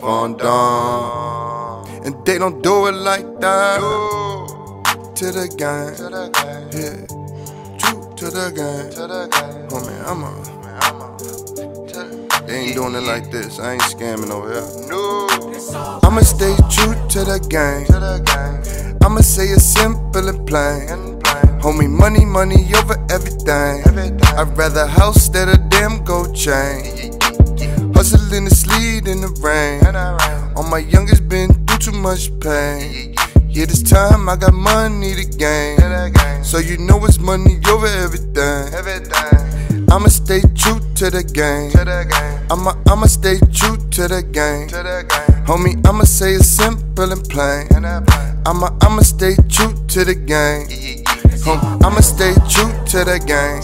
dawn. And they don't do it like that. To the gang, yeah. True to the gang. Homie, I'm a. They ain't doing it like this. I ain't scamming over here. No. I'ma stay true to the gang. I'ma say it simple and plain. Homie, money, money over everything. I'd rather house than a damn gold chain. Hustling the sleet in the rain. All my youngest been through too much pain. Yeah, this time I got money to gain. So you know it's money over everything. I'ma stay true to the game. I'ma I'ma stay true to the game. Homie, I'ma say it simple and plain. I'ma I'ma stay true to the game. I'ma stay true to the game.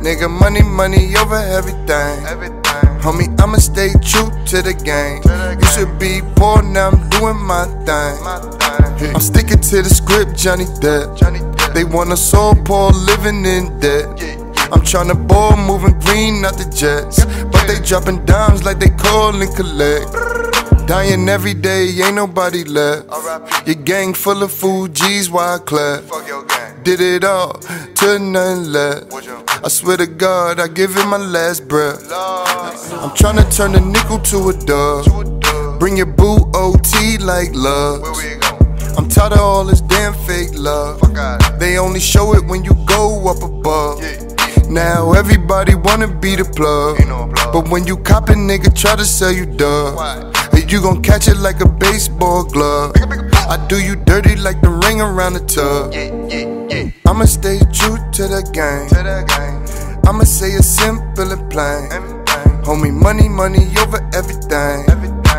Nigga, money, money over everything. Homie, I'ma stay true to the game. You should be poor, now I'm doing my thing. I'm sticking to the script, Johnny Depp. They want us all poor, living in debt. I'm tryna ball, moving green, not the Jets. But they dropping dimes like they call and collect. Dying every day, ain't nobody left. Your gang full of food, G's, why I clap? Did it all, till nothing left. I swear to God, I give it my last breath. I'm tryna turn a nickel to a dub. Bring your boo OT like love. I'm tired of all this damn fake love. They only show it when you go up above. Now everybody wanna be the plug. But when you cop a nigga try to sell you dub. You gon' catch it like a baseball glove. I do you dirty like the ring around the tub. I'ma stay true to the game. I'ma say it simple and plain. Homie, money, money over everything.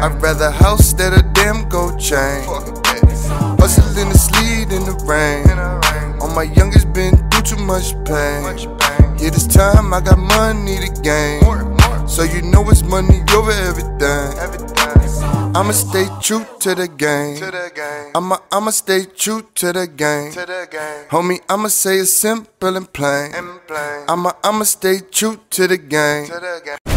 I'd rather house than a damn gold chain. Hustling in the sleet in the rain. All my youngest been through too much pain. Yeah, this time I got money to gain. So you know it's money over everything. I'ma stay true to the game. I'ma I'ma stay true to the game. Homie, I'ma say it simple and plain. I'ma I'ma stay true to the game.